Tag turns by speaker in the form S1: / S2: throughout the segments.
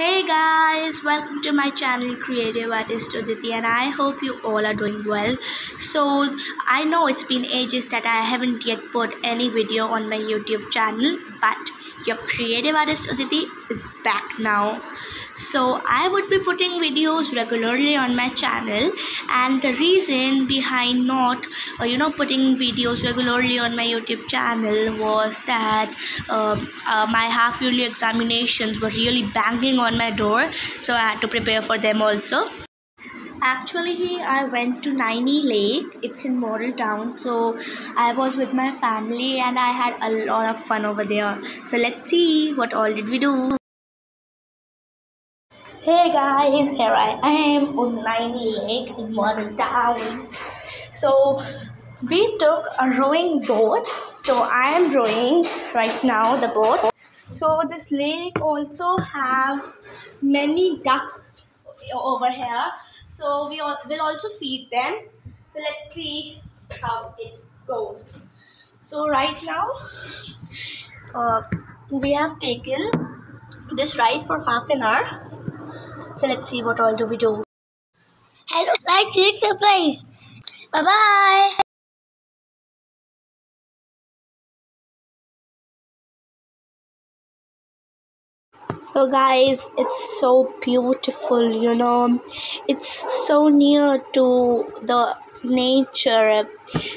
S1: Hey guys, welcome to my channel Creative Artist Uditi and I hope you all are doing well. So I know it's been ages that I haven't yet put any video on my YouTube channel but your creative artist Uditi is back now so i would be putting videos regularly on my channel and the reason behind not uh, you know putting videos regularly on my youtube channel was that uh, uh, my half yearly examinations were really banging on my door so i had to prepare for them also actually i went to naini lake it's in model town so i was with my family and i had a lot of fun over there so let's see what all did we do Hey guys, here I am on Naini Lake in Model Town. So we took a rowing boat. So I am rowing right now the boat. So this lake also have many ducks over here. So we will also feed them. So let's see how it goes. So right now uh, we have taken this ride for half an hour so let's see what all do we do.
S2: Hello, like this surprise. Bye bye.
S1: So guys, it's so beautiful, you know. It's so near to the nature.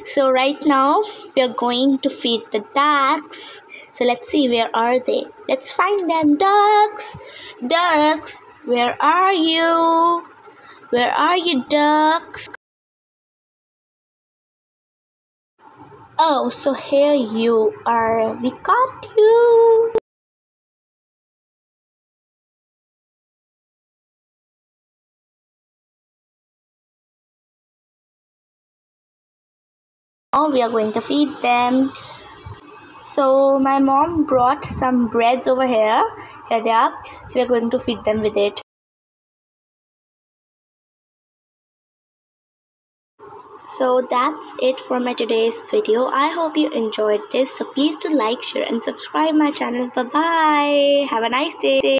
S1: So right now we are going to feed the ducks. So let's see where are they. Let's find them ducks. Ducks where are you? Where are you, ducks? Oh, so here you are. We got you. Now we are going to feed them. So my mom brought some breads over here. Here they are. So we're going to feed them with it. So that's it for my today's video. I hope you enjoyed this. So please do like, share and subscribe my channel. Bye bye. Have a nice day.